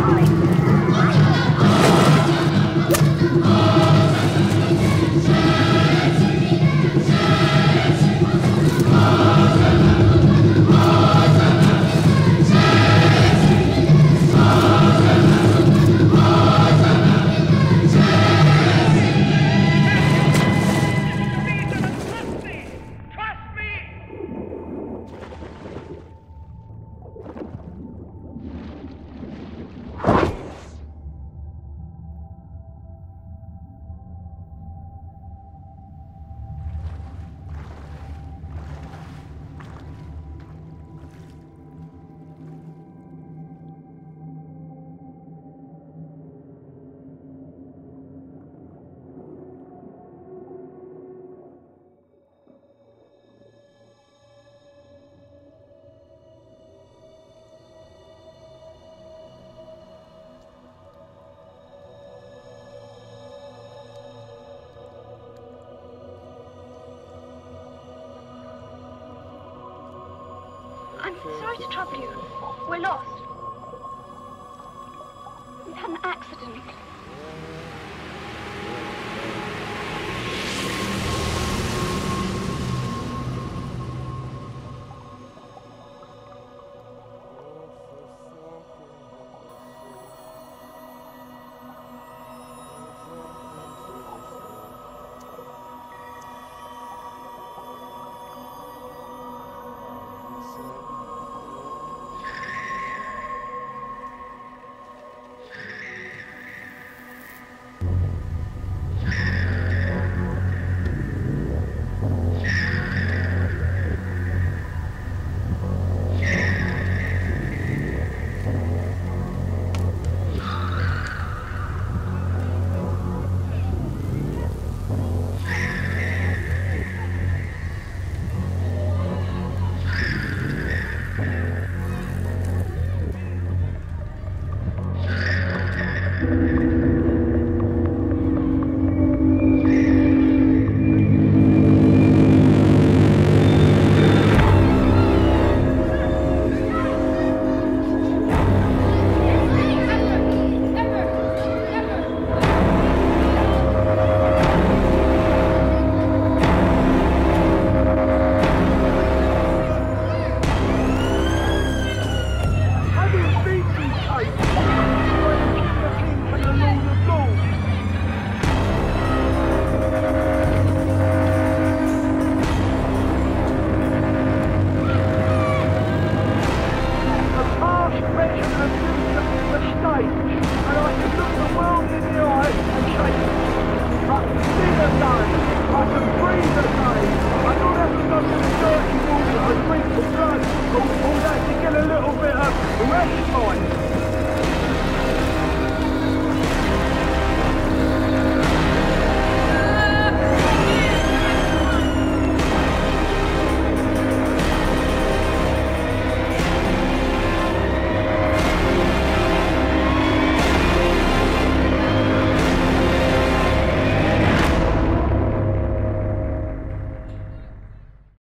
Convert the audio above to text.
Charlie. Sorry to trouble you. We're lost. We've had an accident.